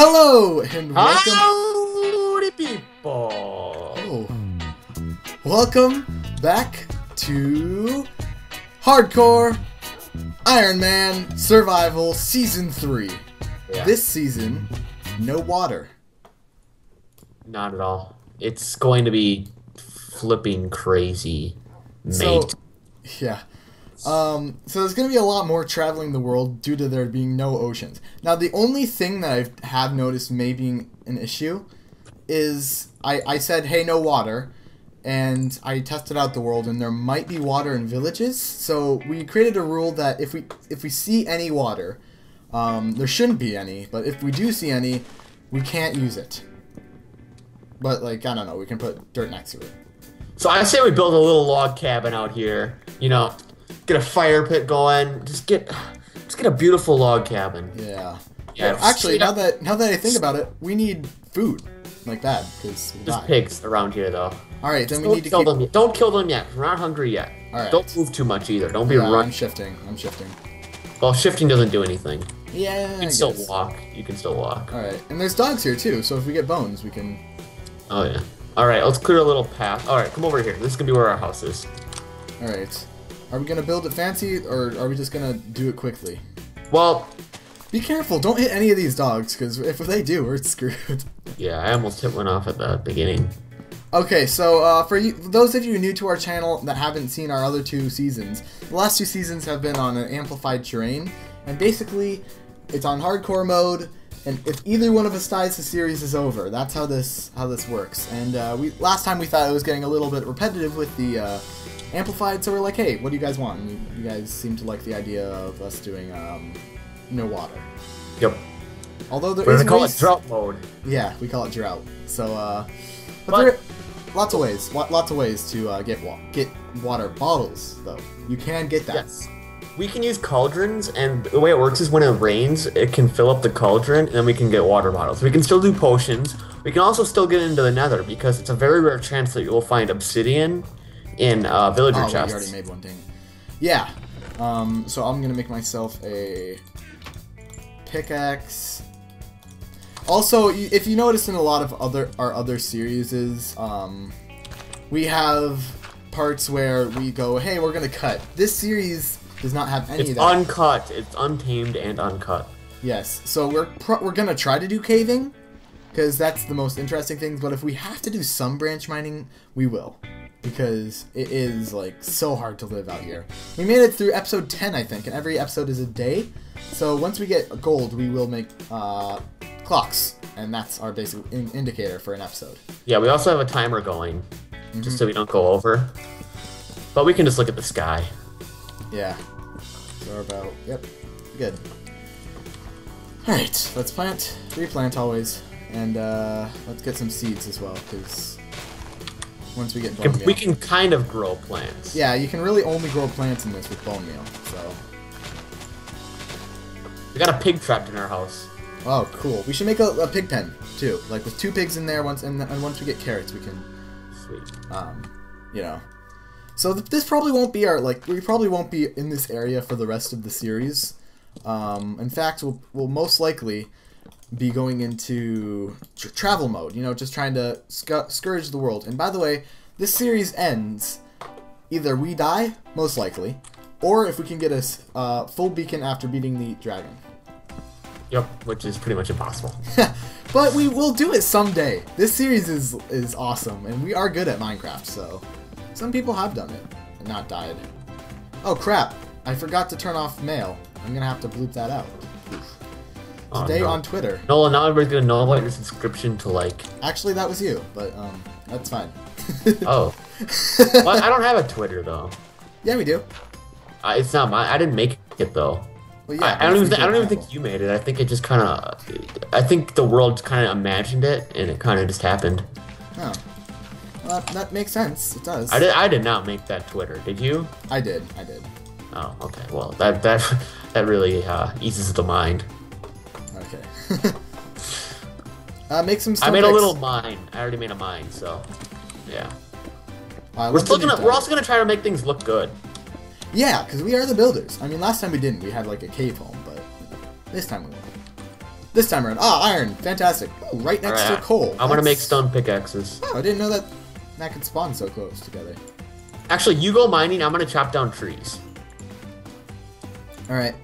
Hello and welcome. Howdy, people! Oh. Welcome back to Hardcore Iron Man Survival Season 3. Yeah, This season, no water. not at all. It's going to be flipping crazy, mate. So, yeah. Um, so there's going to be a lot more traveling the world due to there being no oceans. Now, the only thing that I have noticed may being an issue is I, I said, hey, no water, and I tested out the world, and there might be water in villages. So we created a rule that if we if we see any water, um, there shouldn't be any, but if we do see any, we can't use it. But like I don't know, we can put dirt next to it. So I say we build a little log cabin out here. You know, get a fire pit going. Just get, just get a beautiful log cabin. Yeah. Yeah, Well, actually, now that now that I think about it, we need food like that because we'll There's die. pigs around here, though. All right, then we need to kill keep. them. Yet. Don't kill them yet. We're not hungry yet. All right. Don't move too much either. Don't be Yeah, I'm shifting. I'm shifting. Well, shifting doesn't do anything. Yeah. You can still walk. You can still walk. All right, and there's dogs here too. So if we get bones, we can. Oh yeah. All right. Let's clear a little path. All right. Come over here. This is gonna be where our house is. All right. Are we gonna build it fancy or are we just gonna do it quickly? Well, Be careful! Don't hit any of these dogs because if they do, we're screwed. yeah. I almost hit one off at the beginning. Okay, so uh, for you, those of you new to our channel that haven't seen our other two seasons, the last two seasons have been on an amplified terrain, and basically, it's on hardcore mode. And if either one of us dies, the series is over. That's how this how this works. And uh, we last time we thought it was getting a little bit repetitive with the uh, amplified, so we're like, hey, what do you guys want? And you, you guys seem to like the idea of us doing um, no water. Yep. Although there We're call ways- it drought mode. yeah, we call it drought. So, uh, but, But- there lots of ways, lots of ways to uh, get wa- get water bottles though. You can get that. Yes. We can use cauldrons, and the way it works is when it rains, it can fill up the cauldron, and then we can get water bottles. We can still do potions. We can also still get into the nether, because it's a very rare chance that you will find obsidian in uh, villager Oh, wait, you already made one thing. Yeah. Um, so I'm gonna make myself a pickaxe. Also, if you notice in a lot of other our other series, is um, we have parts where we go, hey, we're gonna cut. This series does not have any It's of that. uncut. It's untamed and uncut. Yes. So we're we're gonna try to do caving, because that's the most interesting thing. But if we have to do some branch mining, we will, because it is like so hard to live out here. We made it through episode ten, I think, and every episode is a day. So once we get gold, we will make uh, clocks, and that's our basic in- indicator for an episode. Yeah, we also have a timer going, Mm-hmm. just so we don't go over. But we can just look at the sky. Yeah. So we're about yep, good. All right, let's plant, replant always, and uh, let's get some seeds as well, because once we get bone Can- meal, we can kind of grow plants. yeah, you can really only grow plants in this with bone meal. So, We got a pig trapped in our house. oh, cool. We should make a, a pig pen too, like with two pigs in there. Once and, and once we get carrots, we can, Sweet. um, you know. So th- this probably won't be our like we probably won't be in this area for the rest of the series. Um, in fact, we'll, we'll most likely be going into tr- travel mode. You know, just trying to sc- scourge the world. And by the way, this series ends either we die, most likely, or if we can get a uh, full beacon after beating the dragon. Yep, which is pretty much impossible. but we will do it someday. This series is is awesome, and we are good at Minecraft. So some people have done it and not died. Oh crap! I forgot to turn off mail. I'm gonna have to bloop that out. Oh, Today no. on Twitter. Nolan, now everybody's gonna know about your subscription to like. Actually, that was you, but um, that's fine. Oh, well, I don't have a Twitter though. yeah, we do. Uh, it's not mine. I didn't make it though. Well, I, I don't even. Th- I don't even think you made it. I think it just kind of. I think the world kind of imagined it, and it kind of just happened. Oh. Well, that, that makes sense. It does. I did. I did not make that Twitter. Did you? I did. I did. Oh, okay. Well, that that that really uh, eases the mind. Uh, make some. I made a little mine. I already made a mine, so yeah. Uh, We're still gonna. We're also gonna try to make things look good. Yeah, because we are the builders. I mean, last time we didn't. We had like a cave home, but this time we will. This time around. Ah, iron. Fantastic. Ooh, right next Alright, to coal. I'm gonna make stone pickaxes. Oh, I didn't know that that could spawn so close together. Actually, you go mining. I'm gonna chop down trees. Alright.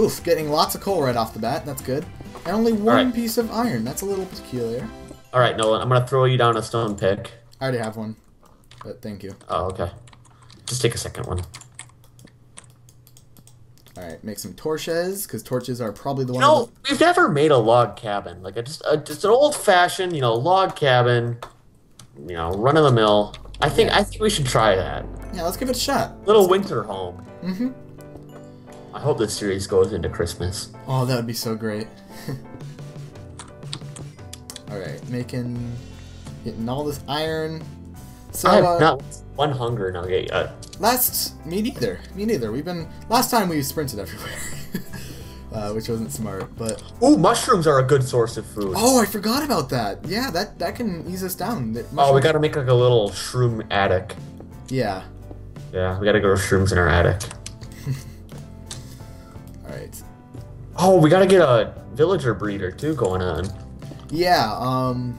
Oof, getting lots of coal right off the bat. That's good. And only one Alright. piece of iron. That's a little peculiar. All right, Nolan. I'm gonna throw you down a stone pick. I already have one. But thank you. Oh, okay. Just take a second one. Alright, make some torches, because torches are probably the You one. No, we've never made a log cabin. Like a, just a, just an old fashioned, you know, log cabin. You know, run of the mill. I think I think we should try that. Yeah, let's give it a shot. Little winter home. Mm-hmm. I hope this series goes into Christmas. Oh, that would be so great. Alright, making... Getting all this iron. So, I have uh, not one hunger nugget yet. Last, me neither. Me neither. We've been last time we sprinted everywhere, uh, which wasn't smart. But Ooh, mushrooms are a good source of food. oh, I forgot about that. Yeah, that that can ease us down. Oh, we gotta make like a little shroom attic. Yeah. Yeah, we gotta grow shrooms in our attic. Right. Oh, we gotta get a villager breeder too going on. Yeah. Um,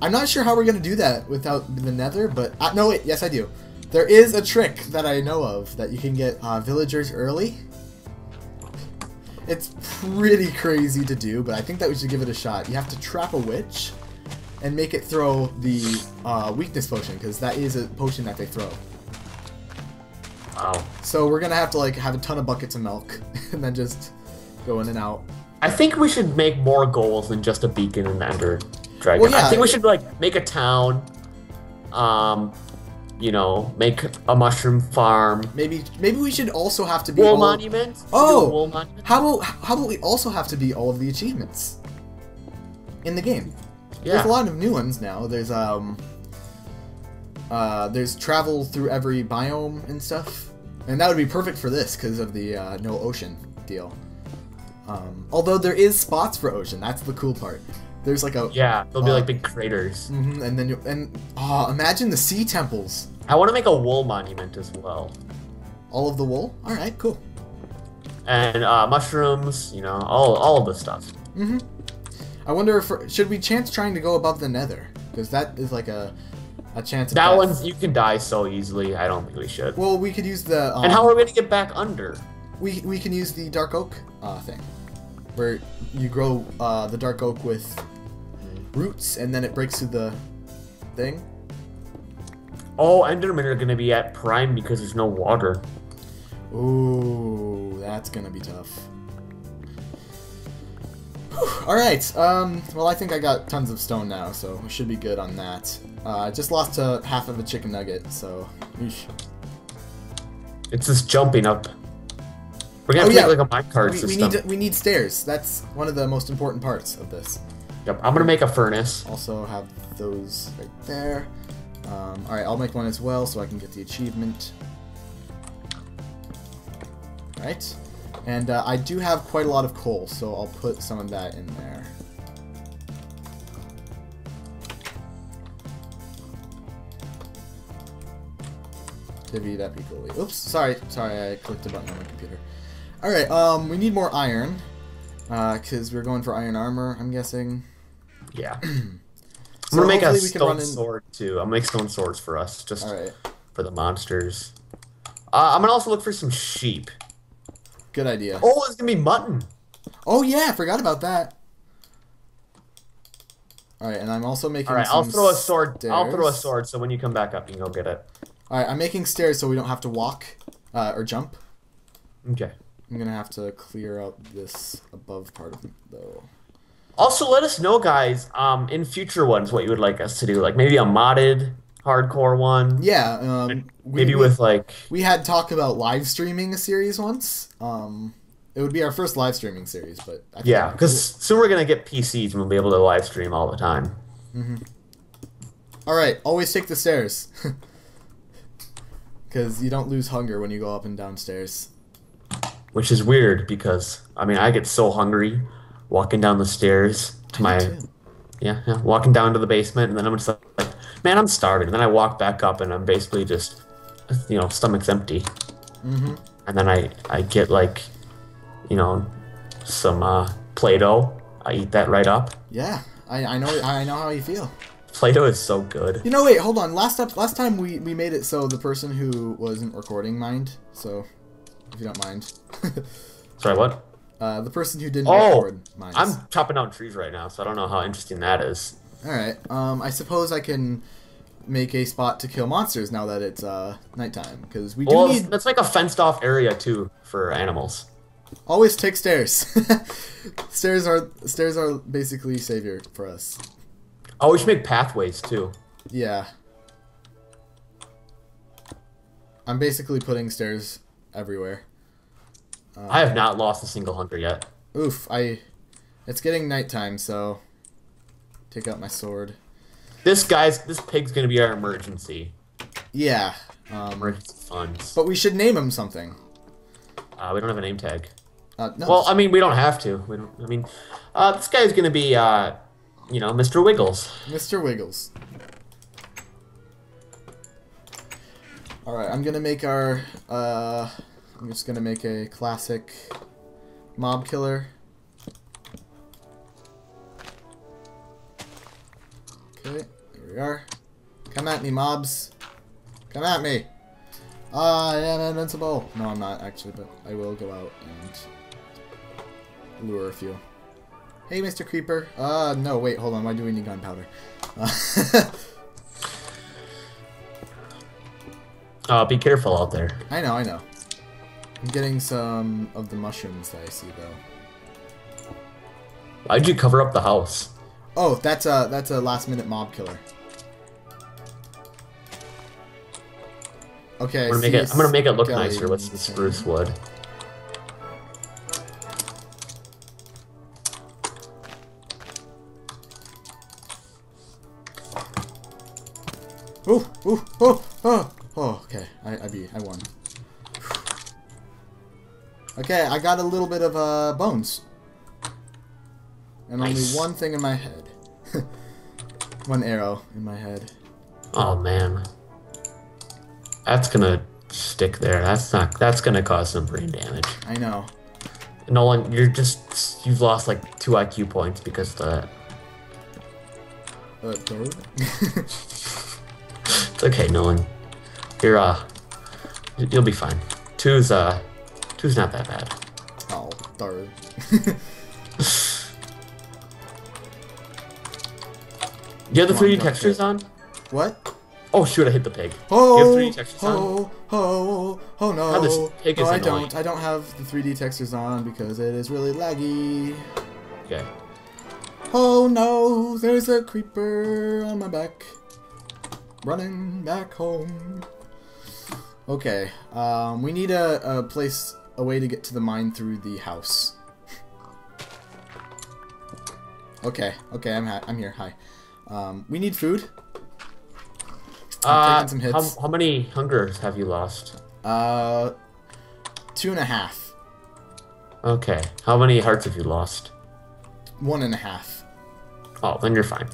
I'm not sure how we're gonna do that without the Nether, but uh, no, wait. Yes, I do. There is a trick that I know of that you can get uh, villagers early. It's pretty crazy to do, but I think that we should give it a shot. You have to trap a witch and make it throw the uh, weakness potion because that is a potion that they throw. Wow. So we're gonna have to like have a ton of buckets of milk and then just go in and out. I think we should make more goals than just a beacon and ender dragon. Well, yeah. I think we should like make a town. Um, you know, make a mushroom farm. Maybe maybe we should also have to be Wool all- monument. Oh! wool monument. How about how about we also have to be all of the achievements in the game? Yeah. There's a lot of new ones now. There's um uh there's travel through every biome and stuff, and that would be perfect for this because of the uh, no ocean deal. Um, although there is spots for ocean, that's the cool part. There's like a Yeah, they'll be Uh, like big craters. Mm-hmm, and then you and oh, imagine the sea temples. I want to make a wool monument as well. All of the wool. All right, cool. And uh, mushrooms, you know, all all of the stuff. Mm-hmm. I wonder if should we chance trying to go above the Nether because that is like a a chance. That one's you can die so easily. I don't think we should. Well, we could use the. Um, and how are we gonna get back under? we we can use the dark oak uh, thing, where you grow uh, the dark oak with roots, and then it breaks through the thing. Oh, Endermen are gonna be at prime because there's no water. Ooh, that's gonna be tough. All right. Um. Well, I think I got tons of stone now, so we should be good on that. Uh, I just lost half of a chicken nugget, so. eesh. It's just jumping up. We're gonna Oh, yeah. make like a minecart We, we system. need to, we need stairs. That's one of the most important parts of this. Yep, I'm gonna make a furnace. Also have those right there. Um, all right, I'll make one as well so I can get the achievement. All right, and uh, I do have quite a lot of coal, so I'll put some of that in there. Divvy that equally. Oops, sorry, sorry, I clicked a button on my computer. All right, um, we need more iron, uh, because we're going for iron armor. I'm guessing. Yeah. So I'm gonna make a hopefully we can stone in- sword too. I'll make stone swords for us, just right, for the monsters. Uh, I'm gonna also look for some sheep. Good idea. Oh, it's gonna be mutton. Oh yeah, I forgot about that. All right, and I'm also making. All right, I'll throw a sword. I'll throw a sword, so when you come back up, you can go get it. All right, I'm making stairs so we don't have to walk uh, or jump. Okay. I'm gonna have to clear out this above part of it though. Also, let us know, guys, um, in future ones, what you would like us to do. Like maybe a modded hardcore one. Yeah, um, Maybe we- with like we had talk about live streaming a series once. Um, it would be our first live streaming series, but I think yeah, because soon we're gonna get PCs and we'll be able to live stream all the time. all right, always take the stairs because you don't lose hunger when you go up and downstairs. Which is weird because I mean I get so hungry walking down the stairs to my Me too. yeah, yeah walking down to the basement and then I'm just like, man I'm starving and then I walk back up and I'm basically just you know stomach's empty Mhm. and then I I get like you know some uh, Play-Doh. I eat that right up. Yeah, I, I know I know how you feel. Play-Doh is so good. You know, wait, hold on. Last up, last time we we made it so the person who wasn't recording mind. So, if you don't mind, Sorry, what? uh, the person who didn't Oh, record minds. I'm chopping down trees right now, so I don't know how interesting that is. All right. Um, I suppose I can make a spot to kill monsters now that it's uh nighttime because we do Well, need that's like a fenced-off area too for animals. always take stairs. stairs are stairs are basically savior for us. Oh, we should make pathways too. Yeah. I'm basically putting stairs everywhere. I have not lost a single hunter yet. Oof, I it's getting nighttime, so take out my sword. This guy's, this pig's gonna be our emergency, Yeah. Um, emergency funds. but we should name him something. Uh, we don't have a name tag. Uh, no. Well, I mean, we don't have to. We don't. I mean, uh, this guy's gonna be, uh, you know, Mr. Wiggles. Mr. Wiggles. Alright, I'm gonna make our, uh, I'm just gonna make a classic mob killer. Okay, here we are. Come at me, mobs. Come at me. I am invincible. No, I'm not, actually, but I will go out and lure a few. Hey, Mr. Creeper. Uh, no, wait, hold on. Why do we need gunpowder? Uh, Uh, be careful out there. I know, I know. I'm getting some of the mushrooms that I see, though. Why'd you cover up the house? Oh, that's a that's a last minute mob killer. Okay, I'm gonna make it. I'm gonna make it look nicer with some spruce wood. Ooh, ooh, oh, oh, oh. Okay, I, I beat. I won. Okay, I got a little bit of uh, bones, and Nice. only one thing in my head. One arrow in my head. Oh man, that's gonna stick there. That's not. That's gonna cause some brain damage. I know. Nolan, you're just. You've lost like two IQ points because that. Uh, third? It's okay, Nolan. You're uh. You'll be fine. Two's uh. Two's not that bad. oh, third. You have the 3D don't textures on? what? Oh shoot! I hit the pig. Oh, you have 3D textures on? oh, oh, oh no. God, this pig no, is I annoying. don't. I don't have the 3D textures on because it is really laggy. Okay. Oh no, there's a creeper on my back. Running back home. Okay, um, we need a, a place, a way to get to the mine through the house. Okay, okay, I'm ha I'm here. Hi. Um, we need food. Uh, taking some how, hits. how many hungers have you lost? Uh, two and a half. Okay. How many hearts have you lost? One and a half. Oh, then you're fine.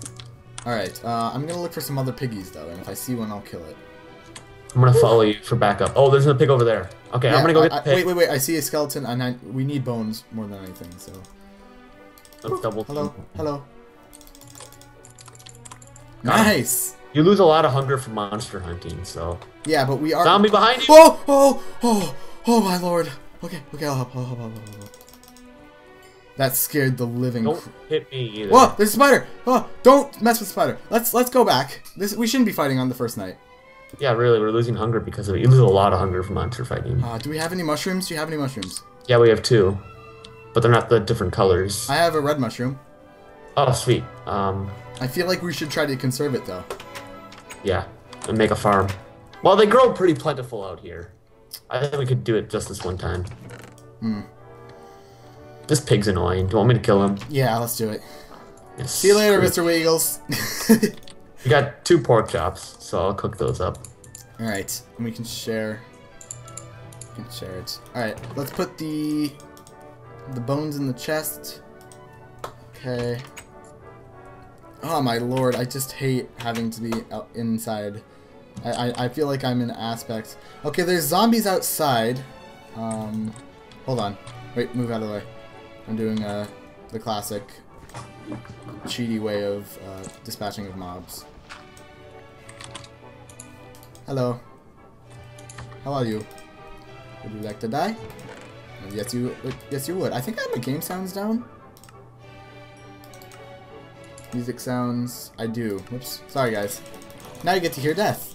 Alright, uh, I'm gonna look for some other piggies though, and if I see one, I'll kill it. I'm gonna follow you for backup. Oh, there's a pig over there. Okay, I'm gonna go I- get the pig. Wait, wait, wait, I see a skeleton, and I, we need bones more than anything, so. Let's double. Hello, hello. Nice! You lose a lot of hunger from monster hunting, so. Yeah, but we are- Zombie behind you! Oh, oh, oh, oh my lord! Okay, okay, I'll help, I'll help, I'll help, I'll help. That scared the living Don't hit me either. Whoa, there's a spider! Oh, don't mess with spider. Let's let's go back. This we shouldn't be fighting on the first night. Yeah, really, we're losing hunger because of it. You lose a lot of hunger from monster fighting. Uh, do we have any mushrooms? Do you have any mushrooms? Yeah, we have two, but they're not the different colors. I have a red mushroom. Oh, sweet. Um, I feel like we should try to conserve it though. yeah, and make a farm. Well, they grow pretty plentiful out here. I think we could do it just this one time. Hmm. This pig's annoying. Do you want me to kill him? Yeah, let's do it. Yes. See you later, Mr. Wiggles. We got two pork chops, so I'll cook those up. Alright, and we can share. We can share it. Alright, let's put the the bones in the chest. Okay. Oh my lord, I just hate having to be inside. I, I, I feel like I'm in aspects. Okay, there's zombies outside. Um, hold on. Wait, move out of the way. I'm doing uh, the classic cheaty way of uh, dispatching of mobs. Hello. How are you? Would you like to die? Yes, you. Yes, you would. I think I have my game sounds down. Music sounds. I do. Whoops. Sorry, guys. Now you get to hear death.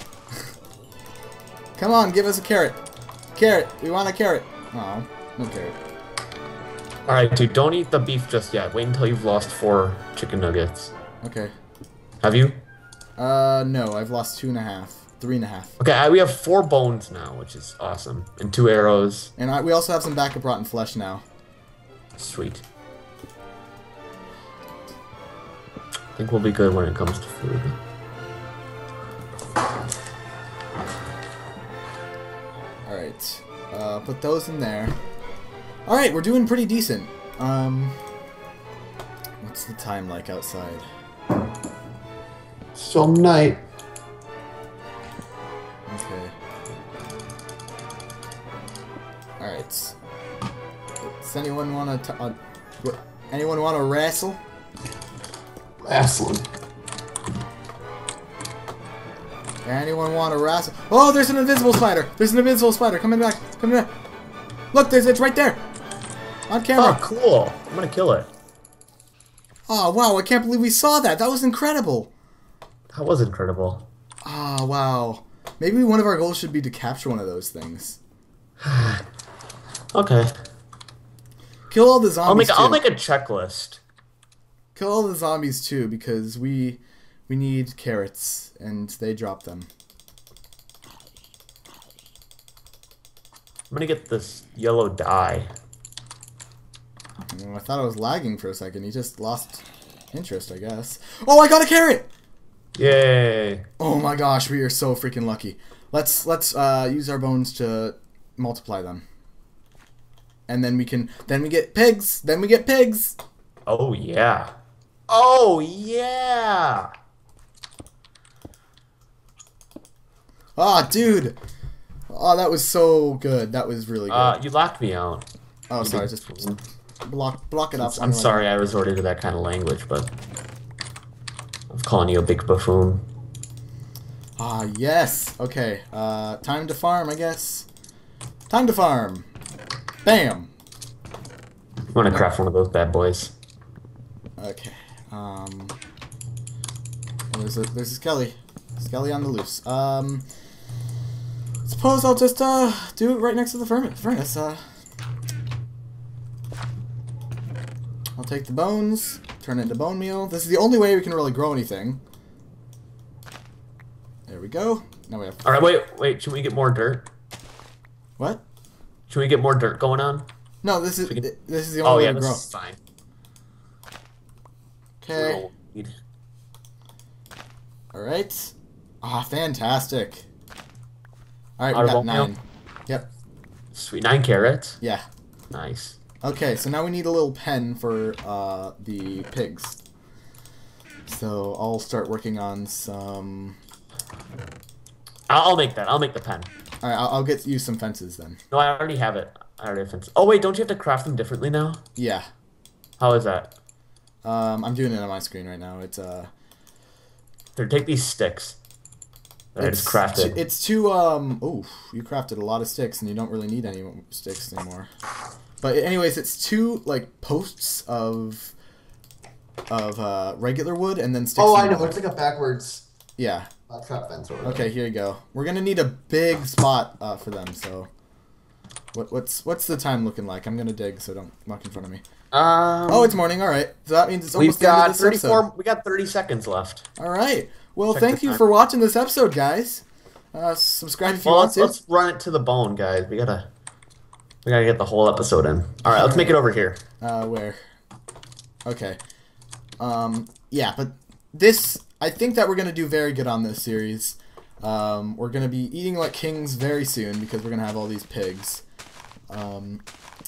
Come on, give us a carrot. Carrot. We want a carrot. Oh, no carrot. Alright, dude, don't eat the beef just yet. Wait until you've lost four chicken nuggets. Okay. Have you? Uh, no. I've lost two and a half. Three and a half. Okay, I, we have four bones now, which is awesome. And two arrows. And I, we also have some backup rotten flesh now. Sweet. Think we'll be good when it comes to food. Alright. Uh, put those in there. Alright, we're doing pretty decent. Um, what's the time like outside? Some night. Okay. Alright. Does anyone want to... Uh, anyone want to wrestle? Wrestling. Anyone want to wrestle? Oh, there's an invisible spider! There's an invisible spider coming back! Coming back! Look, there's it's right there! On camera. Oh, cool. I'm gonna kill it. Oh, wow, I can't believe we saw that! That was incredible! That was incredible. Ah, wow. Maybe one of our goals should be to capture one of those things. Okay. Kill all the zombies I'll make too. I'll make a checklist. Kill all the zombies too, because we we need carrots, and they drop them. I'm gonna get this yellow dye. I thought I was lagging for a second. He just lost interest, I guess. Oh, I got a carrot! Yay! Oh my gosh, we are so freaking lucky. Let's let's uh, use our bones to multiply them, and then we can then we get pigs. Then we get pigs. Oh yeah. Oh yeah. Ah, dude. Oh, that was so good. That was really good. Uh, you locked me out. oh, sorry. Just block block it up. I'm sorry I resorted to that kind of language, but I was calling you a big buffoon. Ah, yes. Okay. Uh, time to farm, I guess. Time to farm. Bam. I'm gonna craft one of those bad boys. Okay. Um. oh, there's a there's a Skelly. Skelly on the loose. Um. Suppose I'll just uh do it right next to the furnace. Furnace. Uh. I'll take the bones, turn it into bone meal. This is the only way we can really grow anything. There we go. Now we have All right, wait, wait. Should we get more dirt? what? Should we get more dirt going on? No, this is can- this is the only Oh only yeah, way to this grow. is fine. Okay. All right. Ah, fantastic. All right, Out we got oatmeal? nine. Yep. Sweet nine carrots. Yeah. Nice. Okay, so now we need a little pen for uh, the pigs. So I'll start working on some. I'll, I'll make that. I'll make the pen. All right, I'll, I'll get you some fences then. No, I already have it. I already have fence. Oh wait, don't you have to craft them differently now? Yeah. How is that? Um, I'm doing it on my screen right now. It's uh. Here, take these sticks. That I just it's crafted. t- it's too um. Oh, you crafted a lot of sticks, and you don't really need any sticks anymore. But anyways, it's two like posts of of uh, regular wood, and then sticks. Oh, I know. wood. It's like a backwards Yeah. trap fence or. Okay, here you go. We're gonna need a big spot uh, for them. So, what, what's what's the time looking like? I'm gonna dig, so don't walk in front of me. Um, Oh, it's morning. All right, so that means it's we've almost the end of got this 34. episode. We got 30 seconds left. All right. Well, Check thank you time. for watching this episode, guys. Uh, subscribe if you want let's, to. let's run it to the bone, guys. We gotta, we gotta get the whole episode in. All right, let's make it over here. Uh, where? Okay. Um, yeah, but this, I think that we're gonna do very good on this series. Um, we're gonna be eating like kings very soon because we're gonna have all these pigs. Um,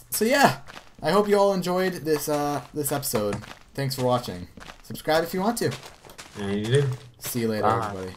so yeah, I hope you all enjoyed this uh this episode. Thanks for watching. Subscribe if you want to. And you do. See you later, Bye. everybody.